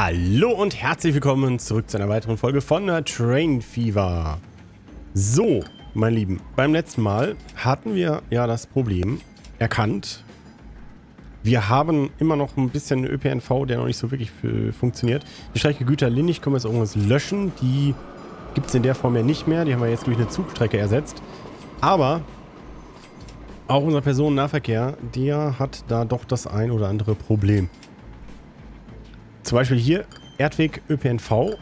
Hallo und herzlich willkommen zurück zu einer weiteren Folge von Train Fever. So, mein Lieben, beim letzten Mal hatten wir ja das Problem erkannt. Wir haben immer noch ein bisschen ÖPNV, der noch nicht so wirklich funktioniert. Die Strecke Güter-Linnig können wir jetzt irgendwas löschen. Die gibt es in der Form ja nicht mehr. Die haben wir jetzt durch eine Zugstrecke ersetzt. Aber auch unser Personennahverkehr, der hat da doch das ein oder andere Problem. Zum Beispiel hier, Erdweg ÖPNV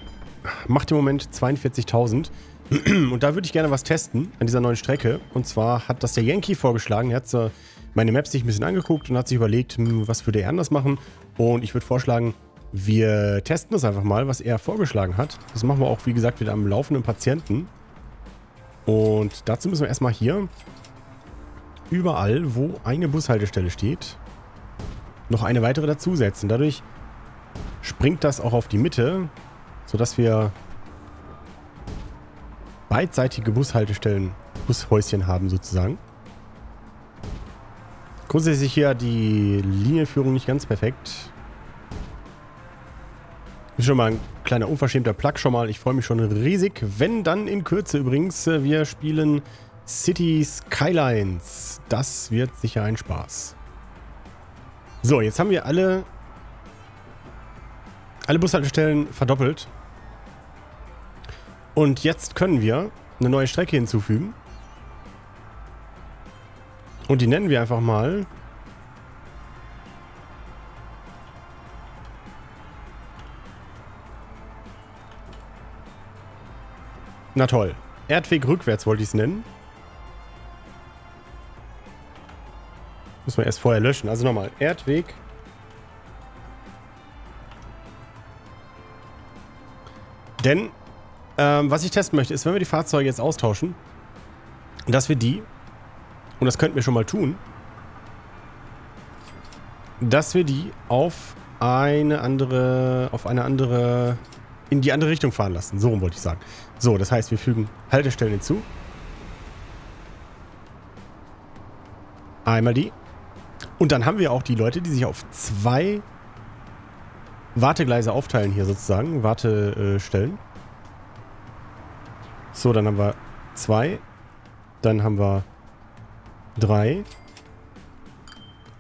macht im Moment 42.000. Und da würde ich gerne was testen an dieser neuen Strecke. Und zwar hat das der Yankee vorgeschlagen. Er hat so meine Maps sich ein bisschen angeguckt und hat sich überlegt, hm, was würde er anders machen. Und ich würde vorschlagen, wir testen das einfach mal, was er vorgeschlagen hat. Das machen wir auch, wie gesagt, wieder am laufenden Patienten. Und dazu müssen wir erstmal hier überall, wo eine Bushaltestelle steht, noch eine weitere dazusetzen. Dadurch springt das auch auf die Mitte, sodass wir beidseitige Bushaltestellen, Bushäuschen haben sozusagen. Grundsätzlich hier die Linienführung nicht ganz perfekt. Ist schon mal ein kleiner unverschämter Plug schon mal. Ich freue mich schon riesig. Wenn dann in Kürze übrigens, wir spielen City Skylines. Das wird sicher ein Spaß. So, jetzt haben wir alle alle Bushaltestellen verdoppelt. Und jetzt können wir eine neue Strecke hinzufügen. Und die nennen wir einfach mal Na toll. Erdweg rückwärts wollte ich es nennen. Muss man erst vorher löschen. Also nochmal. Erdweg Denn, ähm, was ich testen möchte, ist, wenn wir die Fahrzeuge jetzt austauschen, dass wir die, und das könnten wir schon mal tun, dass wir die auf eine andere, auf eine andere, in die andere Richtung fahren lassen. So rum wollte ich sagen. So, das heißt, wir fügen Haltestellen hinzu. Einmal die. Und dann haben wir auch die Leute, die sich auf zwei Wartegleise aufteilen hier sozusagen. Wartestellen. Äh, so, dann haben wir zwei. Dann haben wir drei.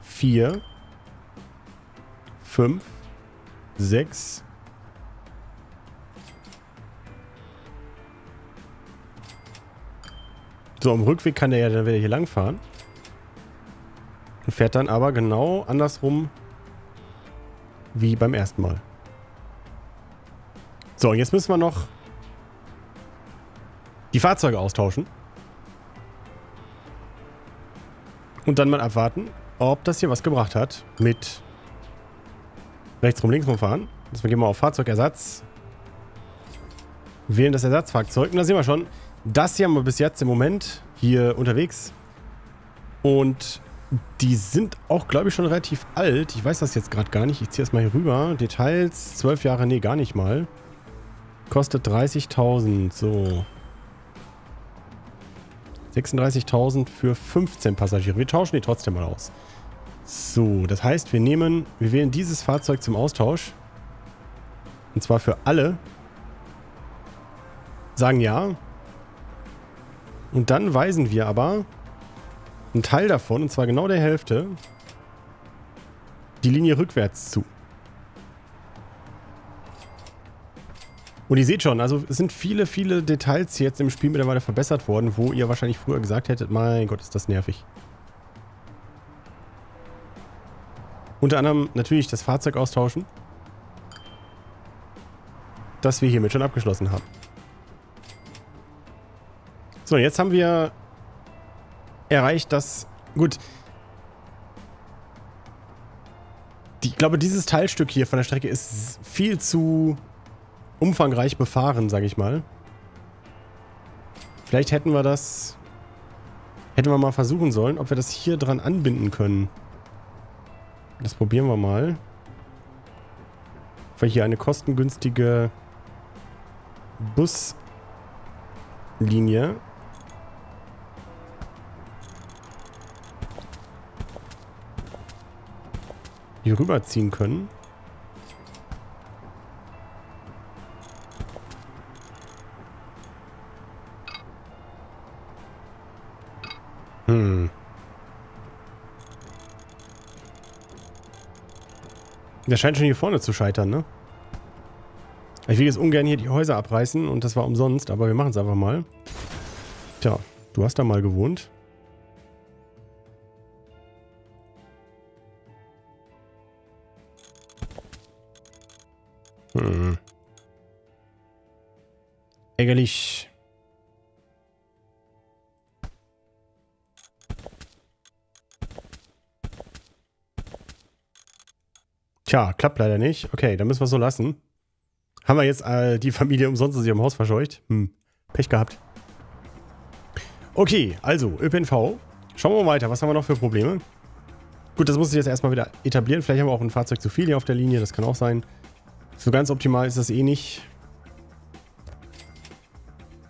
Vier. Fünf. Sechs. So, am Rückweg kann der ja dann wieder hier lang fahren. Und fährt dann aber genau andersrum wie beim ersten Mal. So, jetzt müssen wir noch die Fahrzeuge austauschen. Und dann mal abwarten, ob das hier was gebracht hat mit rechts rum, links rum fahren. Deswegen gehen wir auf Fahrzeugersatz. Wählen das Ersatzfahrzeug. Und da sehen wir schon, das hier haben wir bis jetzt im Moment hier unterwegs. Und die sind auch, glaube ich, schon relativ alt. Ich weiß das jetzt gerade gar nicht. Ich ziehe es mal hier rüber. Details, 12 Jahre, nee, gar nicht mal. Kostet 30.000, so. 36.000 für 15 Passagiere. Wir tauschen die trotzdem mal aus. So, das heißt, wir nehmen, wir wählen dieses Fahrzeug zum Austausch. Und zwar für alle. Sagen ja. Und dann weisen wir aber ein Teil davon, und zwar genau der Hälfte, die Linie rückwärts zu. Und ihr seht schon, also es sind viele, viele Details jetzt im Spiel mittlerweile verbessert worden, wo ihr wahrscheinlich früher gesagt hättet, mein Gott, ist das nervig. Unter anderem natürlich das Fahrzeug austauschen. Das wir hiermit schon abgeschlossen haben. So, jetzt haben wir erreicht, dass... Gut. Ich glaube, dieses Teilstück hier von der Strecke ist viel zu umfangreich befahren, sage ich mal. Vielleicht hätten wir das... Hätten wir mal versuchen sollen, ob wir das hier dran anbinden können. Das probieren wir mal. Ob wir hier eine kostengünstige Buslinie hier rüberziehen können. Hm. Der scheint schon hier vorne zu scheitern, ne? Ich will jetzt ungern hier die Häuser abreißen und das war umsonst, aber wir machen es einfach mal. Tja, du hast da mal gewohnt. Ärgerlich. Tja, klappt leider nicht. Okay, dann müssen wir es so lassen. Haben wir jetzt äh, die Familie umsonst aus ihrem Haus verscheucht? Hm, Pech gehabt. Okay, also ÖPNV. Schauen wir mal weiter. Was haben wir noch für Probleme? Gut, das muss ich jetzt erstmal wieder etablieren. Vielleicht haben wir auch ein Fahrzeug zu viel hier auf der Linie. Das kann auch sein. So ganz optimal ist das eh nicht.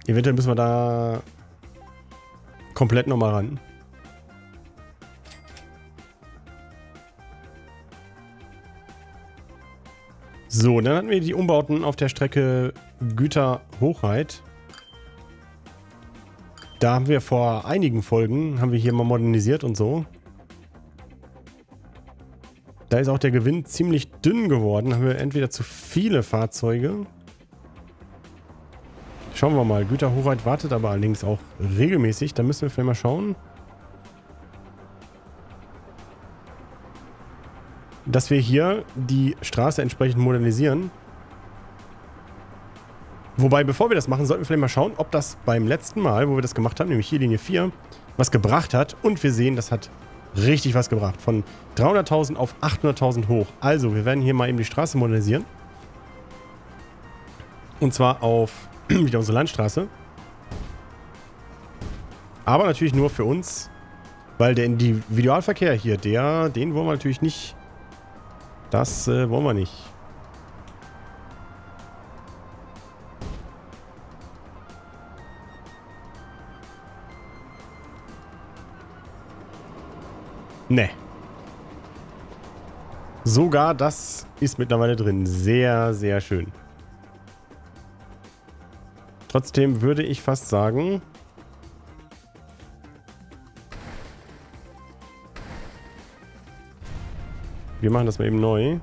Eventuell müssen wir da komplett nochmal ran. So, dann hatten wir die Umbauten auf der Strecke Güter-Hochheit. Da haben wir vor einigen Folgen, haben wir hier mal modernisiert und so. Da ist auch der Gewinn ziemlich dünn geworden. Haben wir entweder zu viele Fahrzeuge. Schauen wir mal. Güterhochheit wartet aber allerdings auch regelmäßig. Da müssen wir vielleicht mal schauen. dass wir hier die Straße entsprechend modernisieren. Wobei, bevor wir das machen, sollten wir vielleicht mal schauen, ob das beim letzten Mal, wo wir das gemacht haben, nämlich hier Linie 4, was gebracht hat. Und wir sehen, das hat richtig was gebracht. Von 300.000 auf 800.000 hoch. Also, wir werden hier mal eben die Straße modernisieren. Und zwar auf wieder unsere Landstraße. Aber natürlich nur für uns, weil der Individualverkehr hier, der, den wollen wir natürlich nicht das äh, wollen wir nicht. Ne. Sogar das ist mittlerweile drin. Sehr, sehr schön. Trotzdem würde ich fast sagen, Wir machen das mal eben neu.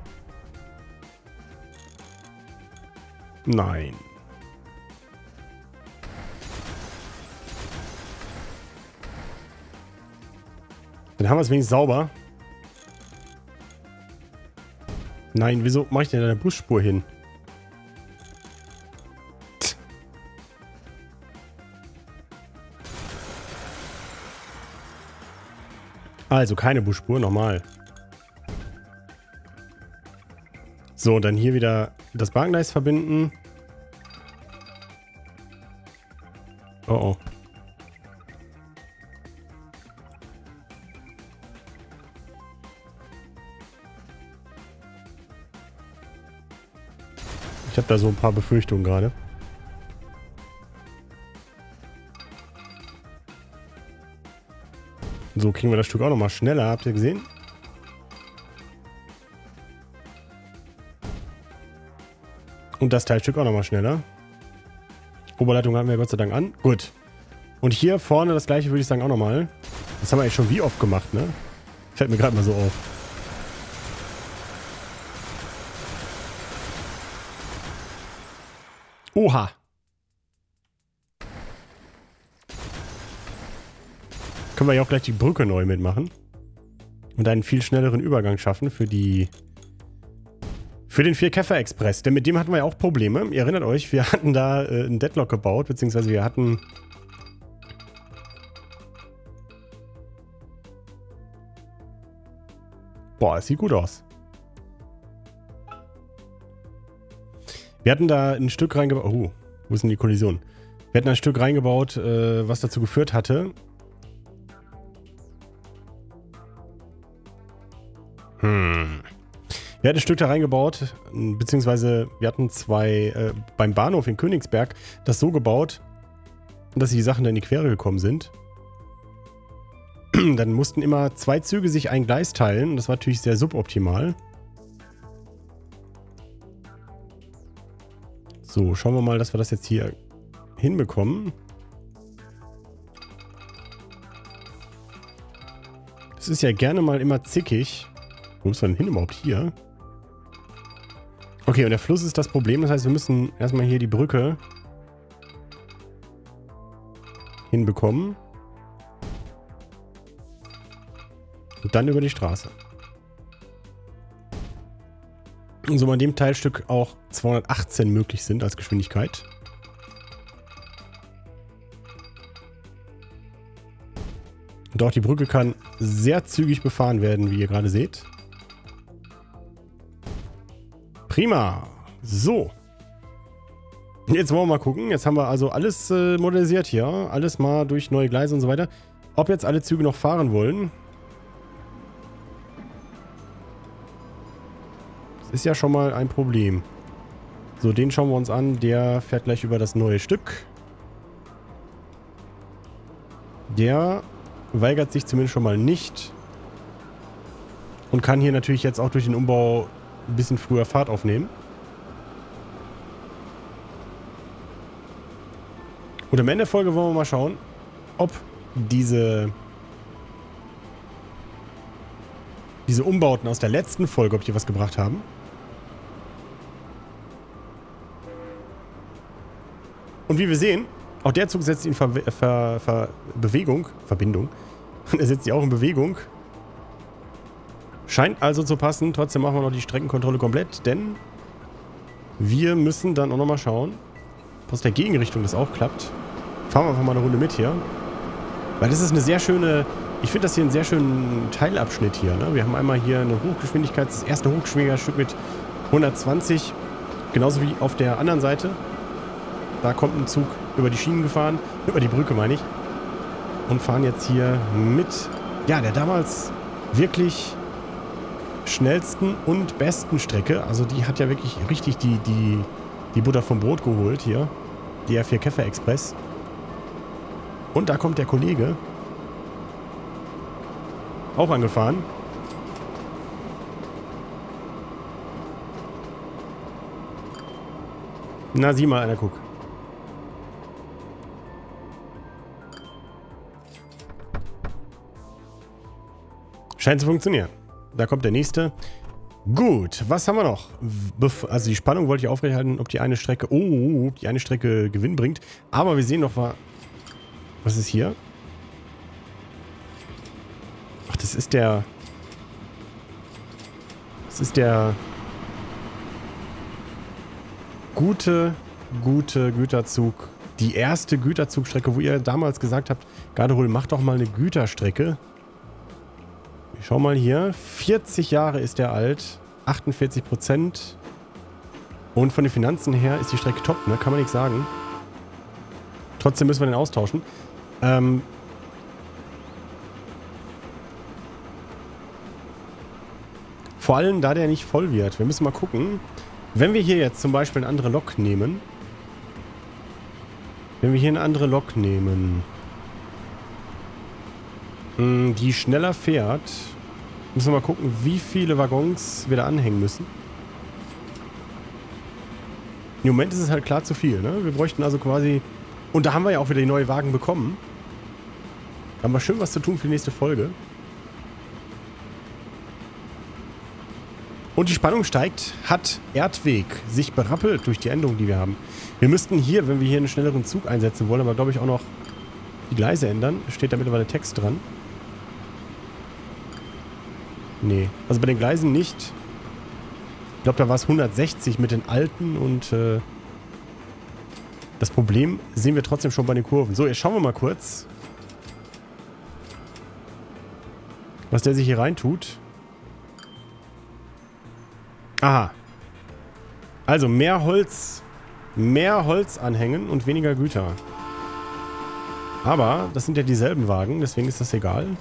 Nein. Dann haben wir es wenigstens sauber. Nein, wieso mache ich denn eine Busspur hin? Also keine Busspur, nochmal. So, dann hier wieder das Bahngleis verbinden. Oh oh. Ich habe da so ein paar Befürchtungen gerade. So kriegen wir das Stück auch nochmal schneller, habt ihr gesehen? Und das Teilstück auch nochmal schneller. Oberleitung haben wir Gott sei Dank an. Gut. Und hier vorne das gleiche würde ich sagen auch nochmal. Das haben wir eigentlich schon wie oft gemacht, ne? Fällt mir gerade mal so auf. Oha. Können wir ja auch gleich die Brücke neu mitmachen. Und einen viel schnelleren Übergang schaffen für die für den Vierkäfer Express, denn mit dem hatten wir ja auch Probleme. Ihr erinnert euch, wir hatten da äh, einen Deadlock gebaut, beziehungsweise wir hatten... Boah, es sieht gut aus. Wir hatten da ein Stück reingebaut... Oh, wo ist denn die Kollision? Wir hatten ein Stück reingebaut, äh, was dazu geführt hatte... Hm... Wir hatten ein Stück da reingebaut, beziehungsweise wir hatten zwei äh, beim Bahnhof in Königsberg das so gebaut, dass die Sachen dann in die Quere gekommen sind. dann mussten immer zwei Züge sich ein Gleis teilen. Das war natürlich sehr suboptimal. So, schauen wir mal, dass wir das jetzt hier hinbekommen. Es ist ja gerne mal immer zickig. Wo ist man denn hin überhaupt hier? Okay, und der Fluss ist das Problem. Das heißt, wir müssen erstmal hier die Brücke hinbekommen. Und dann über die Straße. Und so bei dem Teilstück auch 218 möglich sind als Geschwindigkeit. Und auch die Brücke kann sehr zügig befahren werden, wie ihr gerade seht. Prima. So. Jetzt wollen wir mal gucken. Jetzt haben wir also alles äh, modernisiert hier. Alles mal durch neue Gleise und so weiter. Ob jetzt alle Züge noch fahren wollen. Das ist ja schon mal ein Problem. So, den schauen wir uns an. Der fährt gleich über das neue Stück. Der weigert sich zumindest schon mal nicht. Und kann hier natürlich jetzt auch durch den Umbau ein bisschen früher Fahrt aufnehmen. Und am Ende der Folge wollen wir mal schauen, ob diese diese Umbauten aus der letzten Folge, ob die was gebracht haben. Und wie wir sehen, auch der Zug setzt ihn in Ver Ver Ver Bewegung, Verbindung. er setzt sie auch in Bewegung. Scheint also zu passen. Trotzdem machen wir noch die Streckenkontrolle komplett, denn wir müssen dann auch nochmal schauen, ob aus der Gegenrichtung das auch klappt. Fahren wir einfach mal eine Runde mit hier. Weil das ist eine sehr schöne... Ich finde das hier einen sehr schönen Teilabschnitt hier. Ne? Wir haben einmal hier eine Hochgeschwindigkeit, das erste Hochgeschwindigkeitsstück mit 120. Genauso wie auf der anderen Seite. Da kommt ein Zug über die Schienen gefahren. Über die Brücke meine ich. Und fahren jetzt hier mit, ja, der damals wirklich schnellsten und besten Strecke. Also die hat ja wirklich richtig die, die, die Butter vom Brot geholt hier. Die R4 Käfer Express. Und da kommt der Kollege. Auch angefahren. Na, sieh mal einer, guck. Scheint zu funktionieren. Da kommt der nächste. Gut, was haben wir noch? Also die Spannung wollte ich aufrechterhalten, ob die eine Strecke... Oh, die eine Strecke Gewinn bringt. Aber wir sehen noch mal... Was ist hier? Ach, das ist der... Das ist der... Gute, gute Güterzug. Die erste Güterzugstrecke, wo ihr damals gesagt habt, Gardehol, mach doch mal eine Güterstrecke. Schau mal hier. 40 Jahre ist der alt. 48 Prozent. Und von den Finanzen her ist die Strecke top, ne? Kann man nichts sagen. Trotzdem müssen wir den austauschen. Ähm Vor allem, da der nicht voll wird. Wir müssen mal gucken. Wenn wir hier jetzt zum Beispiel eine andere Lok nehmen. Wenn wir hier eine andere Lok nehmen. Mm, die schneller fährt. Müssen wir mal gucken, wie viele Waggons wir da anhängen müssen. Im Moment ist es halt klar zu viel, ne? Wir bräuchten also quasi... Und da haben wir ja auch wieder die neuen Wagen bekommen. Da haben wir schön was zu tun für die nächste Folge. Und die Spannung steigt, hat Erdweg sich berappelt durch die Änderungen, die wir haben. Wir müssten hier, wenn wir hier einen schnelleren Zug einsetzen wollen, aber glaube ich auch noch die Gleise ändern. Steht da mittlerweile Text dran. Nee, also bei den Gleisen nicht. Ich glaube, da war es 160 mit den alten und äh, das Problem sehen wir trotzdem schon bei den Kurven. So, jetzt schauen wir mal kurz, was der sich hier reintut. Aha. Also mehr Holz, mehr Holz anhängen und weniger Güter. Aber das sind ja dieselben Wagen, deswegen ist das egal.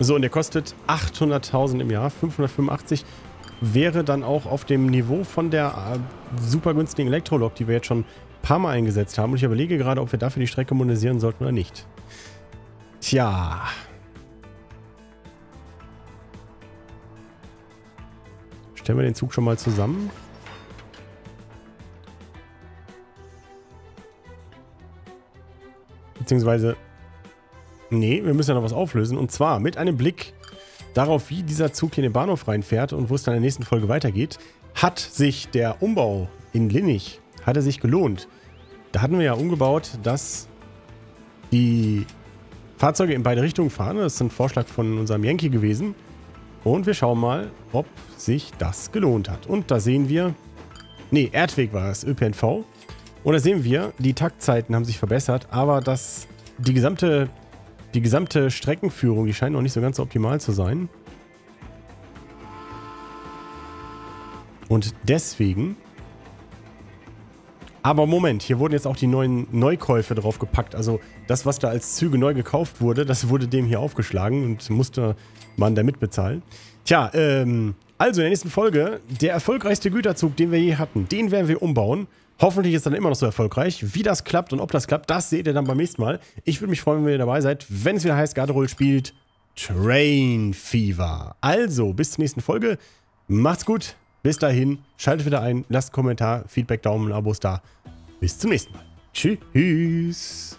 So, und der kostet 800.000 im Jahr. 585 wäre dann auch auf dem Niveau von der äh, super günstigen Elektrolok, die wir jetzt schon ein paar Mal eingesetzt haben. Und ich überlege gerade, ob wir dafür die Strecke modernisieren sollten oder nicht. Tja. Stellen wir den Zug schon mal zusammen. Beziehungsweise Nee, wir müssen ja noch was auflösen. Und zwar mit einem Blick darauf, wie dieser Zug hier in den Bahnhof reinfährt und wo es dann in der nächsten Folge weitergeht, hat sich der Umbau in Linnich, hat er sich gelohnt. Da hatten wir ja umgebaut, dass die Fahrzeuge in beide Richtungen fahren. Das ist ein Vorschlag von unserem Yankee gewesen. Und wir schauen mal, ob sich das gelohnt hat. Und da sehen wir, nee, Erdweg war es, ÖPNV. Und da sehen wir, die Taktzeiten haben sich verbessert, aber das, die gesamte, die gesamte Streckenführung, die scheint noch nicht so ganz optimal zu sein. Und deswegen aber Moment, hier wurden jetzt auch die neuen Neukäufe drauf gepackt. Also das, was da als Züge neu gekauft wurde, das wurde dem hier aufgeschlagen und musste man damit bezahlen. Tja, ähm, also in der nächsten Folge, der erfolgreichste Güterzug, den wir je hatten, den werden wir umbauen. Hoffentlich ist dann immer noch so erfolgreich. Wie das klappt und ob das klappt, das seht ihr dann beim nächsten Mal. Ich würde mich freuen, wenn ihr dabei seid, wenn es wieder heißt, Garderoll spielt Train Fever. Also, bis zur nächsten Folge. Macht's gut. Bis dahin, schaltet wieder ein, lasst einen Kommentar, Feedback, Daumen, Abos da. Bis zum nächsten Mal. Tschüss.